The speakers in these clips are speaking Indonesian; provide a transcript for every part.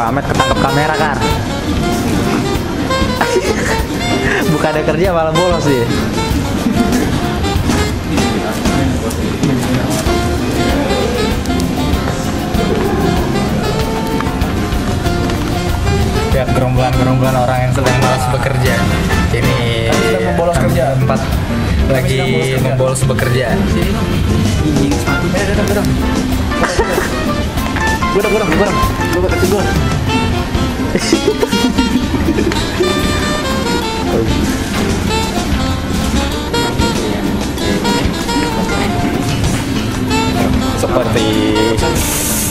Amet ketangkep kamera kan bukan ada kerja malah bolos sih ya gerombolan-gerombolan orang yang sedang malas bekerja ini sedang membolos kerja. empat lagi membolos bekerja. Gigi sepatu. Eh, datang, datang. Gue dong, gue dong, gue dong. Gue kasih gue. seperti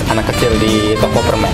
anak kecil di toko permen